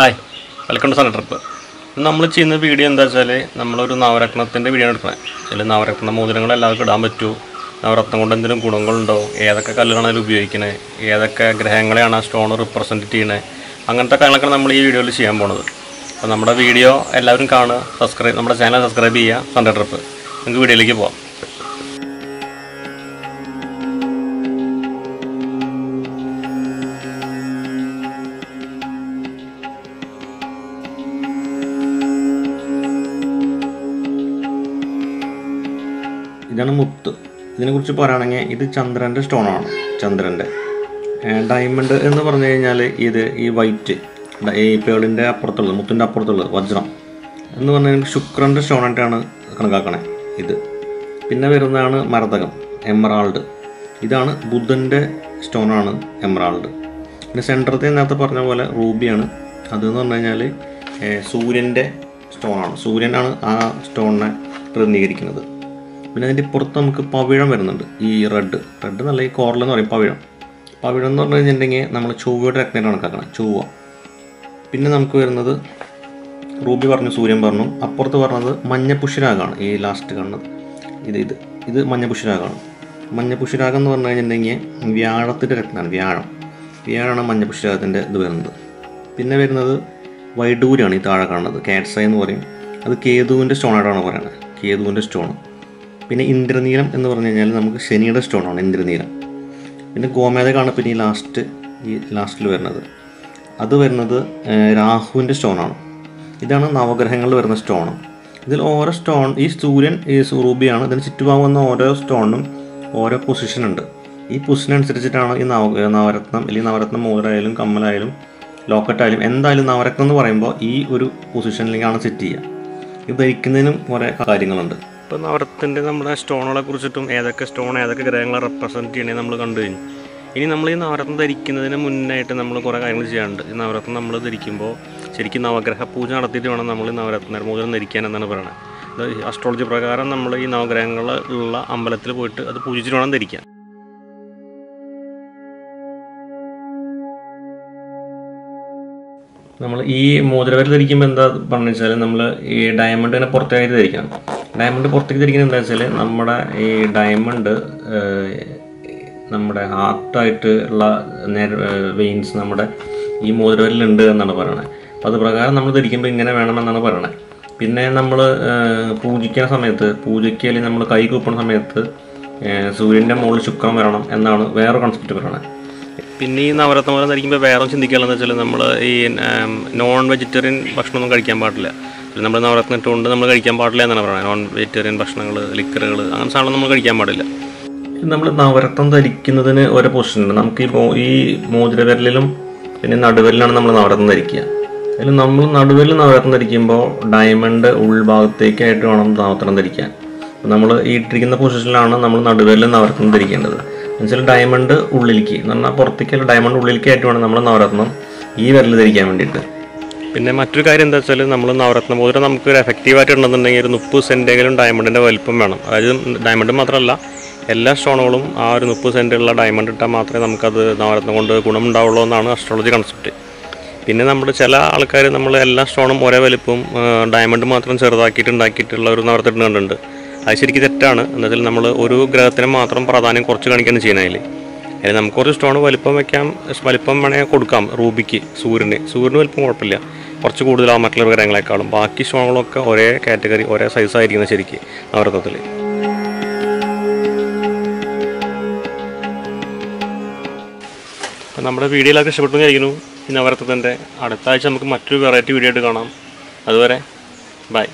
Hi. Welcome to sun trip. നമ്മൾ ചെയ്യുന്ന video എന്താ വെച്ചാൽ നമ്മളൊരു നവരത്നത്തിന്റെ വീഡിയോ എടുക്കണേ. അതിൽ നവരത്ന മോതിരങ്ങൾ എല്ലാവർക്കും ഇടാൻ പറ്റൂ. നവരത്നം കൊണ്ട് എന്തെങ്കിലും ഗുണങ്ങളുണ്ടോ ഏതൊക്കെ കല്ലുകളാണ് അതിൽ ഉപയോഗിക്കണേ? ഏതൊക്കെ ഗ്രഹങ്ങളെയാണ് ആ സ്റ്റോൺ റിപ്രസെന്റ് ചെയ്യണേ? അങ്ങനത്തെ കാര്യങ്ങളൊക്കെ നമ്മൾ ഈ വീഡിയോയിൽ ചെയ്യാൻ പോണത്. അപ്പോൾ നമ്മുടെ വീഡിയോ എല്ലാവരും കാണുക സബ്സ്ക്രൈബ് നമ്മുടെ ചാനൽ സബ്സ്ക്രൈബ് ചെയ്യുക സൺഡേ ട്രിപ്പ്. നമുക്ക് വീഡിയോയിലേക്ക് പോവാം. ഇതാണ് മുത്ത്. ഇതിനെക്കുറിച്ച് പറയുകയാണെങ്കിൽ ഇത് ചന്ദ്രന്റെ സ്റ്റോണാണ് ചന്ദ്രന്റെ. ഡയമണ്ട് എന്ന് പറഞ്ഞു കഴിഞ്ഞാൽ ഇത് ഈ വൈറ്റ് ഈ പേളിന്റെ അപ്പുറത്തുള്ളത് മുത്തിന്റെ അപ്പുറത്തുള്ളത് വജ്രം. എന്ന് പറഞ്ഞു കഴിഞ്ഞാൽ ശുക്രന്റെ സ്റ്റോണായിട്ടാണ് കണക്കാക്കണേ ഇത്. പിന്നെ വരുന്നതാണ് മരതകം എമറാൾഡ് ഇതാണ് ബുദ്ധന്റെ സ്റ്റോണാണ് എമറാൾഡ് പിന്നെ സെന്ററത്തെ നേരത്തെ പറഞ്ഞ പോലെ റൂബിയാണ് അതെന്ന് പറഞ്ഞു കഴിഞ്ഞാൽ സൂര്യന്റെ സ്റ്റോണാണ്. സൂര്യനാണ് ആ സ്റ്റോണിനെ പ്രതിനിധീകരിക്കുന്നത്. പിന്നെ അതിന്റെ പുറത്ത് നമുക്ക് പവിഴം വരുന്നുണ്ട്. ഈ റെഡ് റെഡ് നല്ല ഈ കോറൽ എന്ന് പറയും പവിഴം. പവിഴം എന്ന് പറഞ്ഞു കഴിഞ്ഞിട്ടുണ്ടെങ്കിൽ നമ്മൾ ചൊവ്വയുടെ രത്നം കണക്കാക്കണം ചൊവ്വ. പിന്നെ നമുക്ക് വരുന്നത് റൂബി പറഞ്ഞു സൂര്യൻ പറഞ്ഞു. അപ്പുറത്ത് പറഞ്ഞത് മഞ്ഞപ്പുഷിരാഗമാണ് ഈ ലാസ്റ്റ് കാണുന്നത് ഇത് ഇത് ഇത് മഞ്ഞപ്പുഷിരാഗമാണ് മഞ്ഞപ്പുഷിരാഗം എന്ന് പറഞ്ഞു കഴിഞ്ഞിട്ടുണ്ടെങ്കിൽ വ്യാഴത്തിന്റെ രത്നമാണ് വ്യാഴം. വ്യാഴമാണ് മഞ്ഞപ്പുഷിരാഗത്തിന്റെ ഇത് വരുന്നത്. പിന്നെ വരുന്നത് വൈഡൂരാണ് ഈ താഴെ കാണുന്നത് കാറ്റ്സൈ എന്ന് പറയും. അത് കേതുവിന്റെ സ്റ്റോണായിട്ടാണ് പറയുന്നത് കേതുവിന്റെ സ്റ്റോൺ പിന്നെ ഇന്ദ്രനീലം എന്ന് പറഞ്ഞു കഴിഞ്ഞാൽ നമുക്ക് ശനിയുടെ സ്റ്റോണാണ് ഇന്ദ്രനീലം. പിന്നെ ഗോമേതകാണ് പിന്നെ ഈ ലാസ്റ്റ് ഈ ലാസ്റ്റിൽ വരുന്നത്. അത് വരുന്നത് രാഹുവിന്റെ സ്റ്റോണാണ് ഇതാണ് നവഗ്രഹങ്ങളിൽ വരുന്ന സ്റ്റോൺ ഇതിൽ ഓരോ സ്റ്റോൺ ഈ സൂര്യൻ ഈ റൂബിയാണ്. ഇതിന് ചുറ്റുപാകുന്ന ഓരോ സ്റ്റോണിനും ഓരോ പൊസിഷൻ ഉണ്ട്. ഈ പൊസിഷൻ അനുസരിച്ചിട്ടാണ് ഈ നവ നവരത്നം അല്ലെങ്കിൽ നവരത്നം മോതിരായാലും കമ്മലായാലും ലോക്കറ്റായാലും എന്തായാലും നവരത്നം എന്ന് പറയുമ്പോൾ ഈ ഒരു പൊസിഷനിലേക്കാണ് സെറ്റ് ചെയ്യുക. ഇത് ധരിക്കുന്നതിനും കുറേ കാര്യങ്ങളുണ്ട്. ഇപ്പോൾ നവരത്തിന്റെ നമ്മുടെ സ്റ്റോണുകളെ കുറിച്ചിട്ടും ഏതൊക്കെ സ്റ്റോൺ ഏതൊക്കെ ഗ്രഹങ്ങളെ റെപ്രസെന്റ് ചെയ്യണേ നമ്മൾ കണ്ടു കഴിഞ്ഞു. ഇനി നമ്മൾ ഈ നവരത്നം ധരിക്കുന്നതിന് മുന്നായിട്ട് നമ്മൾ കുറേ കാര്യങ്ങൾ ചെയ്യാനുണ്ട്. ഈ നവരത്നം നമ്മൾ ധരിക്കുമ്പോൾ ശരിക്കും നവഗ്രഹ പൂജ നടത്തിയിട്ട് വേണം നമ്മൾ ഈ നവരത്ന മോചനം ധരിക്കാൻ എന്നാണ് പറയുന്നത് അസ്ട്രോളജി പ്രകാരം നമ്മൾ ഈ നവഗ്രഹങ്ങൾ ഉള്ള അമ്പലത്തിൽ പോയിട്ട് അത് പൂജിച്ചിട്ട് വേണം ധരിക്കാൻ. നമ്മൾ ഈ മോതിരവരെ ധരിക്കുമ്പോൾ എന്താ പറഞ്ഞു വെച്ചാൽ നമ്മൾ ഈ ഡയമണ്ടിനെ പുറത്തേക്ക് ധരിക്കണം ഡയമണ്ട് പുറത്തേക്ക് ധരിക്കുന്നത് എന്താ വെച്ചാൽ നമ്മുടെ ഈ ഡയമണ്ട് നമ്മുടെ ഹാർട്ടായിട്ട് ഉള്ള വെയിൻസ് നമ്മുടെ ഈ മോതിരവരിലുണ്ട് എന്നാണ് പറയണത് അപ്പം അത് പ്രകാരം നമ്മൾ ധരിക്കുമ്പോൾ ഇങ്ങനെ വേണമെന്നാണ് പറയണത് പിന്നെ നമ്മൾ പൂജിക്കുന്ന സമയത്ത് പൂജയ്ക്ക് അല്ലെങ്കിൽ നമ്മൾ കൈ കൂപ്പണ സമയത്ത് സൂര്യന്റെ മുകളിൽ ശുക്രം വരണം എന്നാണ് വേറെ കോൺസെപ്റ്റ് പറയുന്നത് പിന്നെ ഈ നവരത്ന പോലെ ധരിക്കുമ്പോൾ വേറെ ചിന്തിക്കാനുള്ളത് വെച്ചാൽ നമ്മൾ ഈ നോൺ വെജിറ്റേറിയൻ ഭക്ഷണമൊന്നും കഴിക്കാൻ പാടില്ല. നമ്മൾ നവരത്ന ഇട്ടുകൊണ്ട് നമ്മൾ കഴിക്കാൻ പാടില്ല എന്നാണ് പറയുന്നത്. നോൺ വെജിറ്റേറിയൻ ഭക്ഷണങ്ങൾ ലിക്കറുകൾ അങ്ങനെ സാധനം നമ്മൾ കഴിക്കാൻ പാടില്ല. നമ്മൾ നവരത്നം ധരിക്കുന്നതിന് ഓരോ പൊസിഷൻ ഉണ്ട്. നമുക്ക് ഈ ഈ മോതിരവിരലിലും പിന്നെ നടുവിരലാണ് നമ്മൾ നവരത്നം ധരിക്കുക. അതിൽ നമ്മൾ നടുവിൽ നവരത്നം ധരിക്കുമ്പോൾ ഡയമണ്ട് ഉൾഭാഗത്തേക്കായിട്ട് വേണം നവരത്നം ധരിക്കാൻ. നമ്മൾ ഈ ഇട്ടിരിക്കുന്ന പൊസിഷനിലാണ് നമ്മൾ നടുവിരൽ നവരത്നം ധരിക്കേണ്ടത്. എന്നുവെച്ചാൽ ഡയമണ്ട് ഉള്ളിലേക്ക്. എന്ന് പറഞ്ഞാൽ പുറത്തേക്കല്ല ഡയമണ്ട് ഉള്ളിലേക്ക് ആയിട്ട് വേണം നമ്മൾ നവരത്നം ഈ വിരൽ ധരിക്കാൻ വേണ്ടിയിട്ട്. പിന്നെ മറ്റൊരു കാര്യം എന്താ വെച്ചാൽ നമ്മൾ നവരത്ന മോതിരം നമുക്ക് ഒരു എഫക്റ്റീവായിട്ട് ഉണ്ടെന്നുണ്ടെങ്കിൽ ഒരു മുപ്പത് സെന്റെങ്കിലും ഡയമണ്ടിന്റെ വലിപ്പം വേണം. അതായത് ഡയമണ്ട് മാത്രമല്ല എല്ലാ സ്റ്റോണുകളും ആ ഒരു മുപ്പത് സെന്റുള്ള ഡയമണ്ട് ഇട്ടാൽ മാത്രമേ നമുക്കത് നവരത്നം കൊണ്ട് ഗുണമുണ്ടാവുള്ളൂ എന്നാണ് അസ്ട്രോളജി കൺസെപ്റ്റ് പിന്നെ നമ്മൾ ചില ആൾക്കാർ നമ്മൾ എല്ലാ സ്റ്റോണും ഒരേ വലിപ്പം ഡയമണ്ട് മാത്രം ചെറുതാക്കിയിട്ട് ഉണ്ടാക്കിയിട്ടുള്ള ഒരു നവരത്തിട്ട് കണ്ടിട്ടുണ്ട് അത് ശരിക്കും തെറ്റാണ്. എന്നുവെച്ചാൽ നമ്മൾ ഒരു ഗ്രഹത്തിന് മാത്രം പ്രാധാന്യം കുറച്ച് കാണിക്കുകയാണ് ചെയ്യുന്നത് അതിൽ. നമുക്ക് കുറച്ച് സ്റ്റോൺ വലിപ്പം വയ്ക്കാം വലിപ്പം വേണേൽ കൊടുക്കാം റൂബിക്ക് സൂര്യന്. സൂര്യന് വലിപ്പം കുഴപ്പമില്ല. കുറച്ച് കൂടുതലാണ് മറ്റുള്ള ഗ്രഹങ്ങളെക്കാളും. ബാക്കി സ്റ്റോണുകളൊക്കെ ഒരേ കാറ്റഗറി ഒരേ സൈസ് ആയിരിക്കുന്നത് ശരിക്കും നവരത്നത്തിൽ നമ്മുടെ വീഡിയോയിലൊക്കെ ഇഷ്ടപ്പെട്ടു കഴിക്കുന്നു ഈ നവരത്നത്തിന്റെ അടുത്ത ആഴ്ച നമുക്ക് മറ്റൊരു വെറൈറ്റി വീഡിയോ ആയിട്ട് കാണാം. അതുവരെ ബൈ